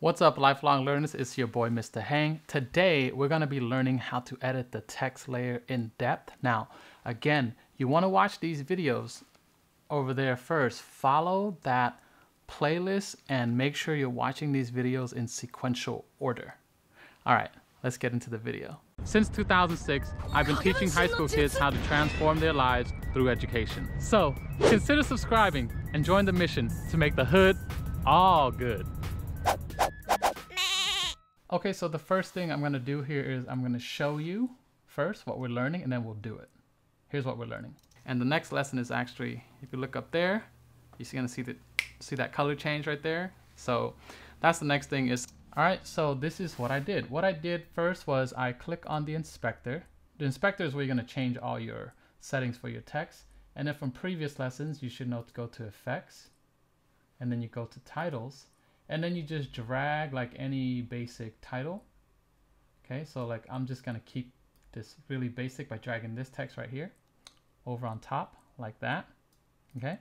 What's up lifelong learners, it's your boy Mr. Heng. Today we're going to be learning how to edit the text layer in depth. Now again, you want to watch these videos over there first. Follow that playlist and make sure you're watching these videos in sequential order. Alright, let's get into the video. Since 2006, I've been teaching high school kids how to transform their lives through education. So consider subscribing and join the mission to make the hood all good. Okay, so the first thing I'm gonna do here is I'm gonna show you first what we're learning and then we'll do it. Here's what we're learning. And the next lesson is actually, if you look up there, you're gonna see, the, see that color change right there? So that's the next thing is, all right, so this is what I did. What I did first was I click on the inspector. The inspector is where you're gonna change all your settings for your text. And then from previous lessons, you should know to go to effects and then you go to titles and then you just drag like any basic title. Okay so like I'm just gonna keep this really basic by dragging this text right here over on top like that. Okay?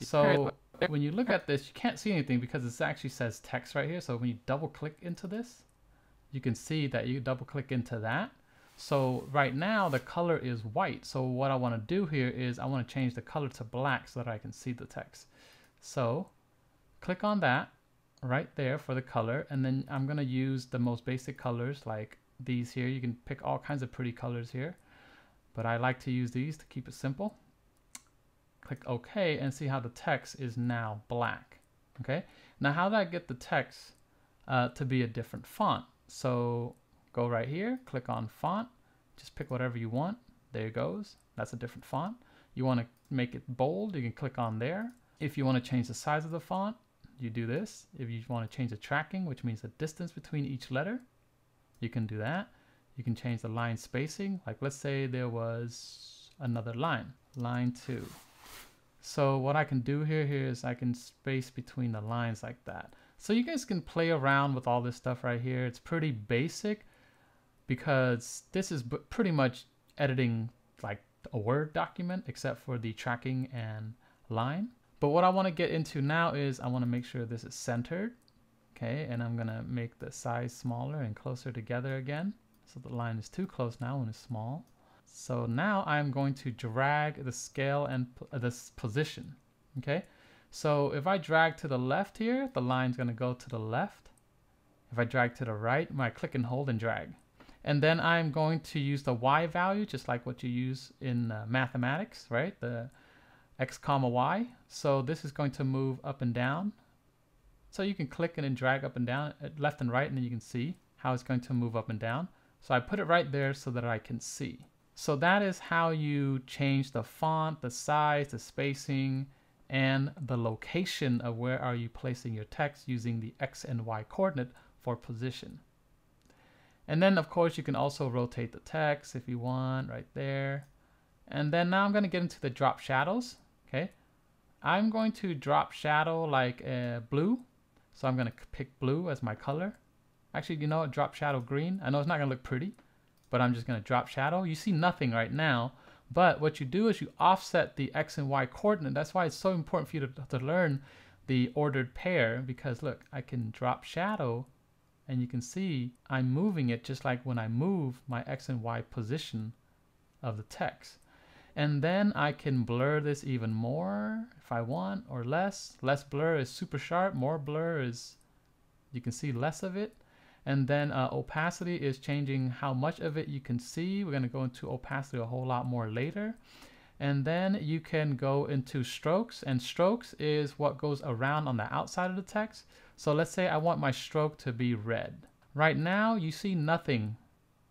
So when you look at this you can't see anything because it actually says text right here. So when you double click into this you can see that you double click into that. So right now the color is white. So what I want to do here is I want to change the color to black so that I can see the text. So click on that right there for the color and then I'm gonna use the most basic colors like these here. You can pick all kinds of pretty colors here but I like to use these to keep it simple. Click OK and see how the text is now black okay? Now how do I get the text uh, to be a different font? So go right here click on font. Just pick whatever you want. There it goes. That's a different font. You want to make it bold you can click on there. If you want to change the size of the font you do this. If you want to change the tracking, which means the distance between each letter, you can do that. You can change the line spacing. Like let's say there was another line, line two. So what I can do here, here is I can space between the lines like that. So you guys can play around with all this stuff right here. It's pretty basic because this is pretty much editing like a Word document except for the tracking and line. But what I want to get into now is I want to make sure this is centered. Okay, and I'm going to make the size smaller and closer together again. So the line is too close now when it's small. So now I'm going to drag the scale and uh, this position. Okay, so if I drag to the left here, the line's going to go to the left. If I drag to the right, my click and hold and drag. And then I'm going to use the y value, just like what you use in uh, mathematics, right? The x comma y. So this is going to move up and down. So you can click and then drag up and down, uh, left and right, and then you can see how it's going to move up and down. So I put it right there so that I can see. So that is how you change the font, the size, the spacing, and the location of where are you placing your text using the X and Y coordinate for position. And then of course you can also rotate the text if you want right there. And then now I'm going to get into the drop shadows. Okay, I'm going to drop shadow like uh, blue. So I'm going to pick blue as my color. Actually, you know? Drop shadow green. I know it's not going to look pretty, but I'm just going to drop shadow. You see nothing right now. But what you do is you offset the X and Y coordinate. That's why it's so important for you to, to learn the ordered pair because look, I can drop shadow and you can see I'm moving it just like when I move my X and Y position of the text. And then I can blur this even more if I want or less. Less blur is super sharp, more blur is, you can see less of it. And then uh, opacity is changing how much of it you can see. We're gonna go into opacity a whole lot more later. And then you can go into strokes and strokes is what goes around on the outside of the text. So let's say I want my stroke to be red. Right now you see nothing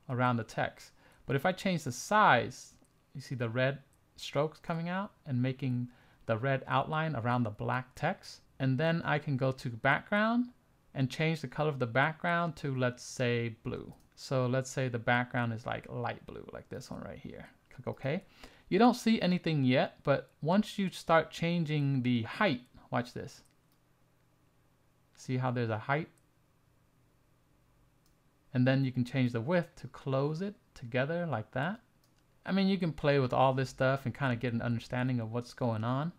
around the text. But if I change the size, you see the red strokes coming out and making the red outline around the black text. And then I can go to background and change the color of the background to let's say blue. So let's say the background is like light blue, like this one right here. Click OK. You don't see anything yet, but once you start changing the height, watch this. See how there's a height? And then you can change the width to close it together like that. I mean, you can play with all this stuff and kind of get an understanding of what's going on.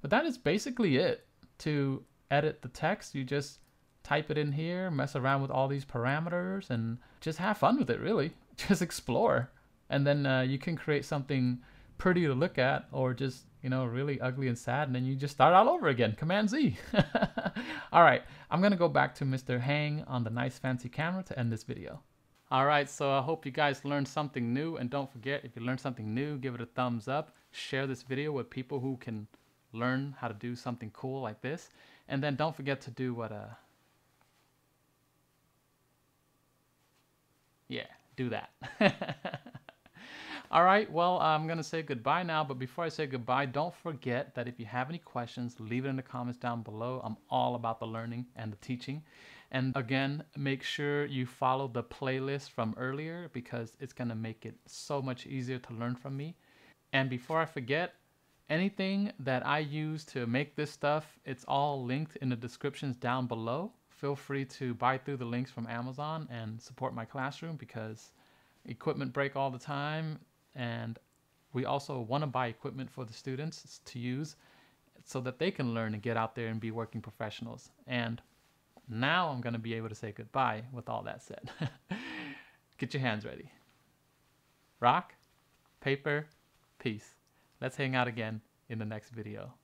But that is basically it. To edit the text, you just type it in here, mess around with all these parameters, and just have fun with it, really. Just explore. And then uh, you can create something pretty to look at or just, you know, really ugly and sad, and then you just start all over again. Command Z. all right, I'm going to go back to Mr. Heng on the nice fancy camera to end this video. All right, so I hope you guys learned something new. And don't forget, if you learned something new, give it a thumbs up. Share this video with people who can learn how to do something cool like this. And then don't forget to do what uh, yeah, do that. All right, well, I'm going to say goodbye now, but before I say goodbye, don't forget that if you have any questions, leave it in the comments down below. I'm all about the learning and the teaching. And again, make sure you follow the playlist from earlier because it's to make it so much easier to learn from me. And before I forget, anything that I use to make this stuff, it's all linked in the descriptions down below feel free to buy through the links from Amazon and support my classroom because equipment break all the time and we also want to buy equipment for the students to use so that they can learn and get out there and be working professionals. And now I'm going to be able to say goodbye with all that said. get your hands ready. Rock, paper, peace. Let's hang out again in the next video.